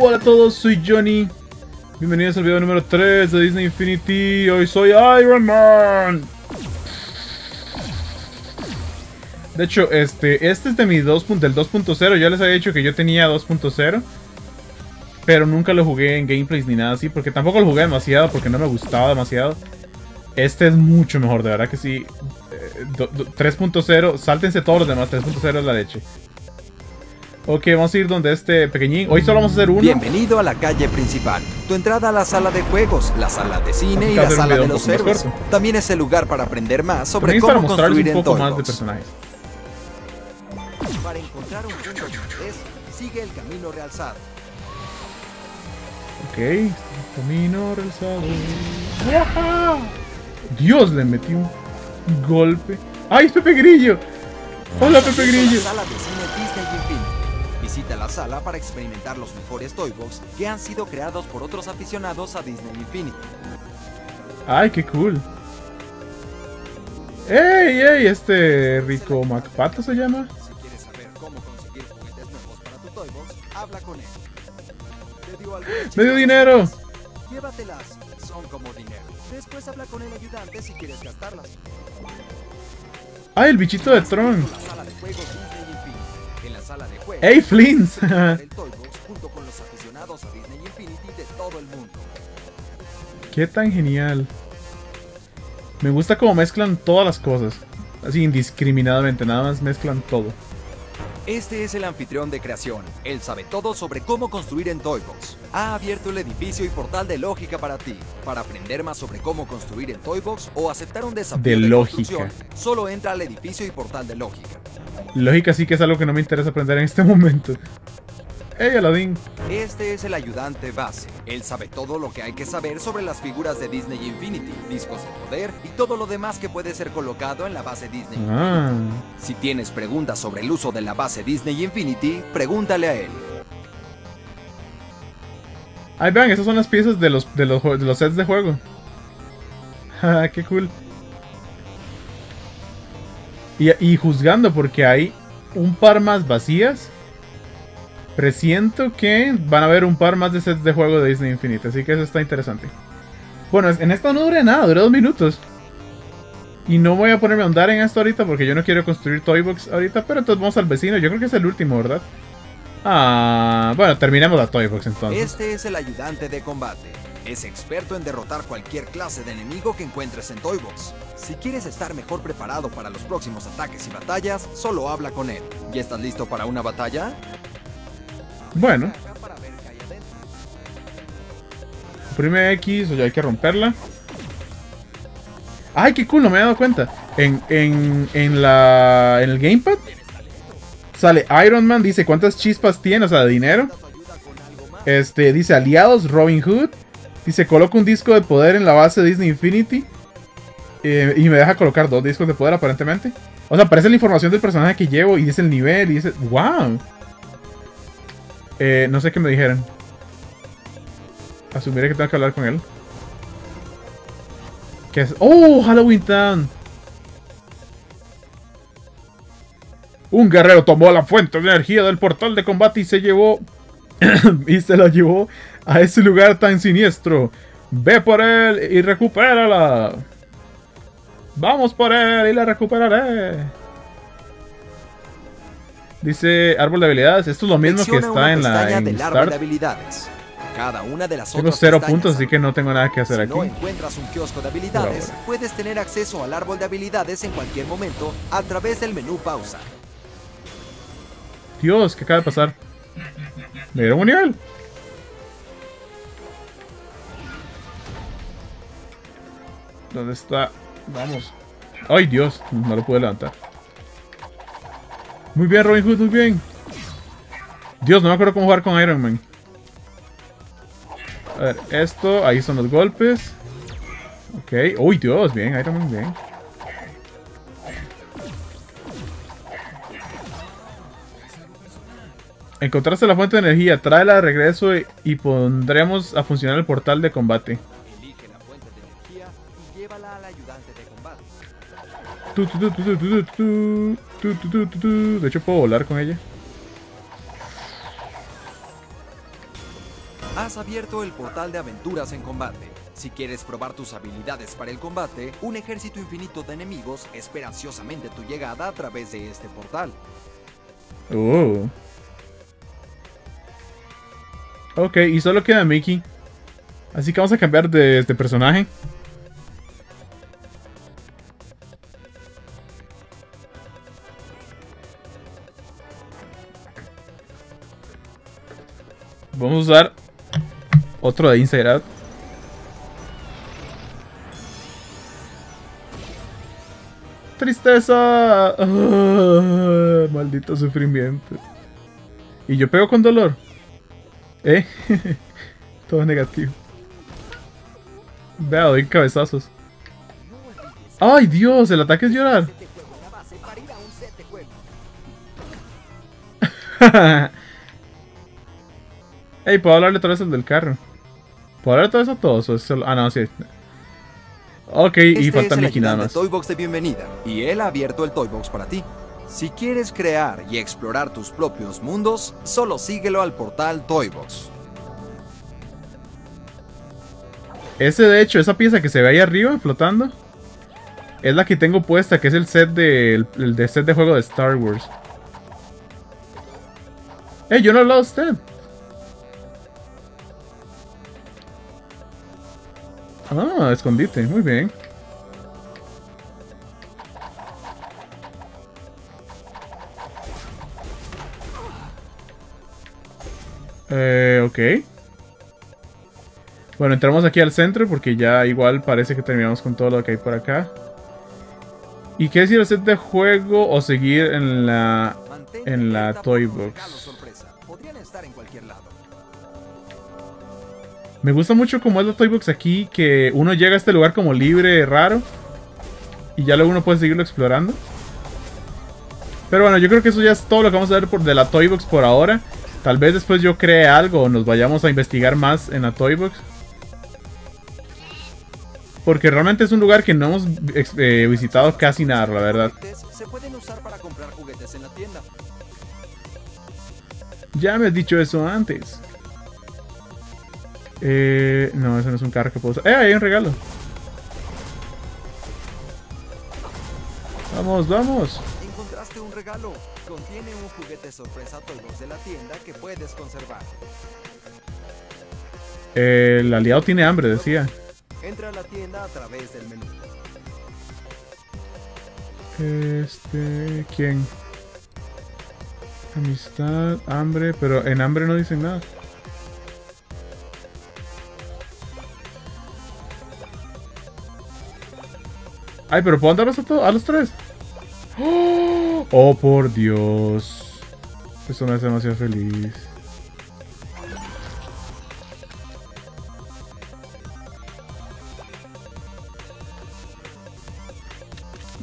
Hola a todos, soy Johnny. Bienvenidos al video número 3 de Disney Infinity. Hoy soy Iron Man. De hecho, este, este es de mi 2. del 2.0. Ya les había dicho que yo tenía 2.0. Pero nunca lo jugué en gameplays ni nada así. Porque tampoco lo jugué demasiado. Porque no me gustaba demasiado. Este es mucho mejor, de verdad que sí. 3.0. Eh, Sáltense todos los demás. 3.0 es la leche. Ok, vamos a ir donde este pequeñín. Hoy solo vamos a hacer uno. Bienvenido a la calle principal. Tu entrada a la sala de juegos, la sala de cine y la sala de los héroes. También es el lugar para aprender más sobre cómo construir un poco más de personajes. Para encontrar un punto de interés, sigue el camino realzado. Ok, camino realzado. Dios, le metí un golpe. ¡Ay, es Pepe Grillo! ¡Hola, Pepe Grillo! Sala de cine Disney Visita la sala para experimentar los mejores Toybox que han sido creados por otros aficionados a Disney Infinity. ¡Ay, qué cool! ¡Ey, ey! Este Rico MacPato se llama. Si quieres saber cómo conseguir juguetes nuevos para tu Toybox, habla con él. ¿Te dio ¡Me dio dinero! Llévatelas, son como dinero. Después habla con el ayudante si quieres gastarlas. ¡Ay, el bichito de Tron! ¡Hey, Flins! ¡Qué tan genial! Me gusta cómo mezclan todas las cosas. Así indiscriminadamente, nada más mezclan todo. Este es el anfitrión de creación. Él sabe todo sobre cómo construir en Toybox. Ha abierto el edificio y portal de lógica para ti. Para aprender más sobre cómo construir en Toybox o aceptar un desafío de, de lógica, solo entra al edificio y portal de lógica. Lógica sí que es algo que no me interesa aprender en este momento. ¡Hey, Aladdin! Este es el ayudante base. Él sabe todo lo que hay que saber sobre las figuras de Disney Infinity, discos de poder y todo lo demás que puede ser colocado en la base Disney. Ah. Si tienes preguntas sobre el uso de la base Disney Infinity, pregúntale a él. Ahí vean, esas son las piezas de los, de los, de los sets de juego. ¡Qué cool! Y, juzgando porque hay un par más vacías Presiento que van a haber un par más de sets de juego de Disney Infinite, así que eso está interesante. Bueno, en esta no dure nada, dura dos minutos. Y no voy a ponerme a andar en esto ahorita porque yo no quiero construir Toybox ahorita, pero entonces vamos al vecino, yo creo que es el último, ¿verdad? Ah, bueno, terminemos la Toybox entonces. Este es el ayudante de combate. Es experto en derrotar cualquier clase de enemigo que encuentres en Toybox. Si quieres estar mejor preparado para los próximos ataques y batallas, solo habla con él. ¿Ya estás listo para una batalla? Bueno. Prime X, o ya hay que romperla. ¡Ay, qué cool! No me he dado cuenta. En, en, en, la, en el gamepad sale Iron Man, dice cuántas chispas tiene, o sea, dinero. Este, dice aliados, Robin Hood. Dice, coloca un disco de poder en la base de Disney Infinity. Eh, y me deja colocar dos discos de poder, aparentemente. O sea, aparece la información del personaje que llevo y dice el nivel y dice... ¡Wow! Eh, no sé qué me dijeron. Asumiré que tengo que hablar con él. ¿Qué es? ¡Oh! Halloween Town. Un guerrero tomó la fuente de energía del portal de combate y se llevó... y se la llevó a ese lugar tan siniestro. Ve por él y recupérala. Vamos por él y la recuperaré. Dice árbol de habilidades. Esto es lo mismo que está en la en Start. De habilidades. Cada una de las tengo cero puntos, así que no tengo nada que hacer si aquí. no encuentras un kiosco de habilidades, puedes tener acceso al árbol de habilidades en cualquier momento a través del menú pausa. Dios, ¿qué acaba de pasar? Me dieron un nivel. ¿Dónde está? Vamos. ¡Ay, Dios! No lo pude levantar. Muy bien, Robin Hood, muy bien. Dios, no me acuerdo cómo jugar con Iron Man. A ver, esto, ahí son los golpes. Ok. Uy, Dios, bien, Iron Man, bien. Encontraste la fuente de energía, tráela de regreso y, pondremos a funcionar el portal de combate. De hecho, puedo volar con ella. Has abierto el portal de aventuras en combate. Si quieres probar tus habilidades para el combate, un ejército infinito de enemigos espera ansiosamente tu llegada a través de este portal. Uh. Ok, y solo queda Mickey. Así que vamos a cambiar de, de personaje. Vamos a usar otro de Inside Out. ¡Tristeza! Maldito sufrimiento. ¿Y yo pego con dolor? ¿Eh? Todo negativo. Vea, doy cabezazos. ¡Ay, Dios! El ataque es llorar. Ey, ¿puedo hablarle otra vez al del carro? ¿Puedo hablarle todo eso a todos? ¿O es solo... Ah, no, sí. Ok, y Este falta es el Mickey nada más. Toybox de bienvenida, y él ha abierto el Toybox para ti. Si quieres crear y explorar tus propios mundos, solo síguelo al portal Toybox. Ese, de hecho, esa pieza que se ve ahí arriba flotando, es la que tengo puesta, que es el set de, el, el set de juego de Star Wars. ¡Eh, yo no he hablado de usted! Ah, escondite, muy bien. Eh, ok. Bueno, entramos aquí al centro porque ya igual parece que terminamos con todo lo que hay por acá. ¿Y qué decir el set de juego o seguir en la... En la Toy Box. Podrían estar en cualquier lado. Me gusta mucho como es la Toy Box aquí, que uno llega a este lugar como libre, raro. Y ya luego uno puede seguirlo explorando. Pero bueno, yo creo que eso ya es todo lo que vamos a ver por, de la Toy Box por ahora. Tal vez después yo cree algo o nos vayamos a investigar más en la Toy Box. Porque realmente es un lugar que no hemos eh, visitado casi nada, la verdad. Se pueden usar para comprar juguetes en la tienda. Ya me has dicho eso antes. Eh, no, ese no es un carro que puedo usar. ¡Eh, hay un regalo! Vamos, vamos. Encontraste un regalo. Contiene un juguete sorpresa Toybox de la tienda que puedes conservar. El aliado tiene hambre, decía. Entra a la tienda a través del menú. Este... ¿Quién? Amistad, hambre, pero en hambre no dicen nada. Ay, pero ¿puedo andarlos a, to- a los tres? ¡Oh! ¡Oh, por Dios! Eso me hace demasiado feliz.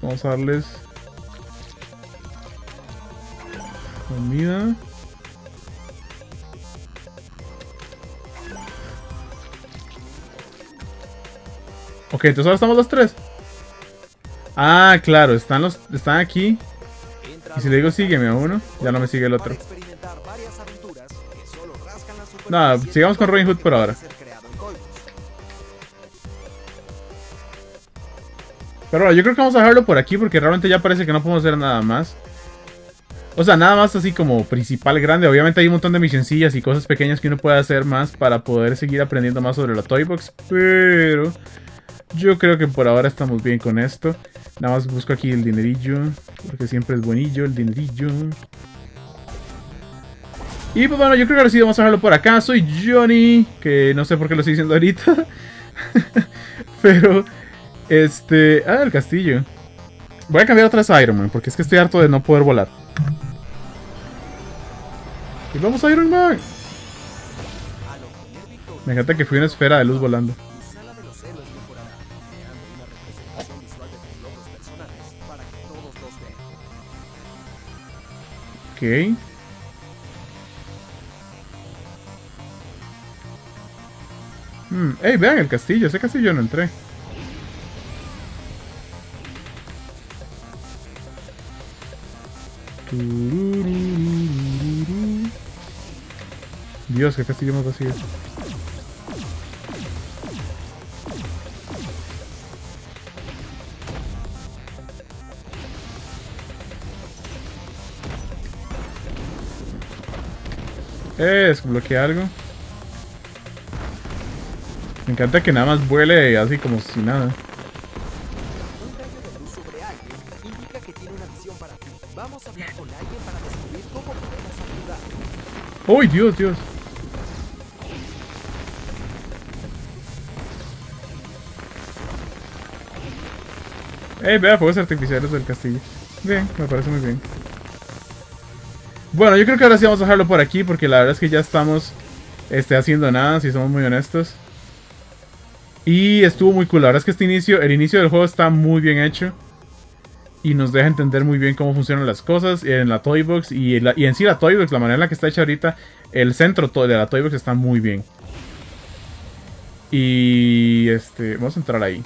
Vamos a darles comida. Ok, entonces ahora estamos los tres. Ah, claro, están los están aquí. Y si le digo sígueme a uno, ya no me sigue el otro. Nada, sigamos con Robin Hood por ahora. Toybox. Pero bueno, yo creo que vamos a dejarlo por aquí porque realmente ya parece que no podemos hacer nada más. O sea, nada más así como principal grande. Obviamente hay un montón de misioncillas y cosas pequeñas que uno puede hacer más para poder seguir aprendiendo más sobre la Toy Box. Pero yo creo que por ahora estamos bien con esto. Nada más busco aquí el dinerillo. Porque siempre es buenillo el dinerillo. Y pues bueno, yo creo que ahora sí vamos a dejarlo por acá. Soy Johnny. Que no sé por qué lo estoy diciendo ahorita. Pero... Este. Ah, el castillo. Voy a cambiar otra vez a Iron Man, porque es que estoy harto de no poder volar. Y vamos a Iron Man. Me encanta que fui una esfera de luz volando. Ok. Hmm, vean el castillo. Ese castillo no entré. Dios, qué castillo más vacío. Eh, desbloqueé algo. Me encanta que nada más vuele así como si nada. ¡Uy, Dios, Dios! ¡Ey, vea! Fuegos artificiales del castillo. Bien, me parece muy bien. Bueno, yo creo que ahora sí vamos a dejarlo por aquí porque la verdad es que ya estamos este, haciendo nada, si somos muy honestos. Y estuvo muy cool. La verdad es que este inicio, el inicio del juego está muy bien hecho. Y nos deja entender muy bien cómo funcionan las cosas en la Toybox. Y, y en sí la Toybox, la manera en la que está hecha ahorita, el centro de la Toybox está muy bien. Y este, vamos a entrar ahí.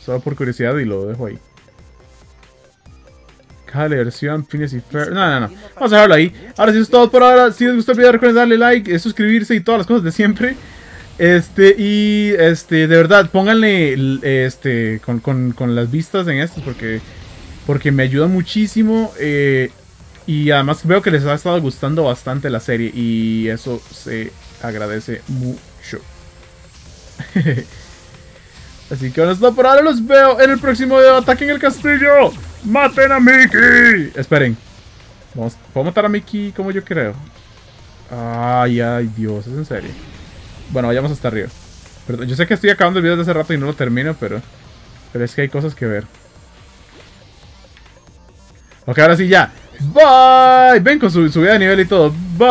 Solo por curiosidad y lo dejo ahí. Cada versión, Phineas y Fer. No, no, no. Vamos a dejarlo ahí. Ahora sí, es todo por ahora. Si les gustó el video, recuerden darle like, eh, suscribirse y todas las cosas de siempre. Este, y este, de verdad, pónganle este, con, con- con las vistas en estos porque, porque me ayuda muchísimo. eh, y además veo que les ha estado gustando bastante la serie y eso se agradece mucho. Así que bueno, es todo por ahora. Los veo en el próximo video. Ataquen el castillo. ¡Maten a Mickey! Esperen. Vamos, ¿Puedo matar a Mickey como yo creo? Ay, ay, Dios, es en serio. Bueno, vayamos hasta arriba. Perdón, yo sé que estoy acabando el video desde hace rato y no lo termino, pero... Pero es que hay cosas que ver. Ok, ahora sí ya. Bye. Ven con su subida de nivel y todo. Bye.